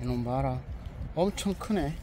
이놈 봐라. 엄청 크네.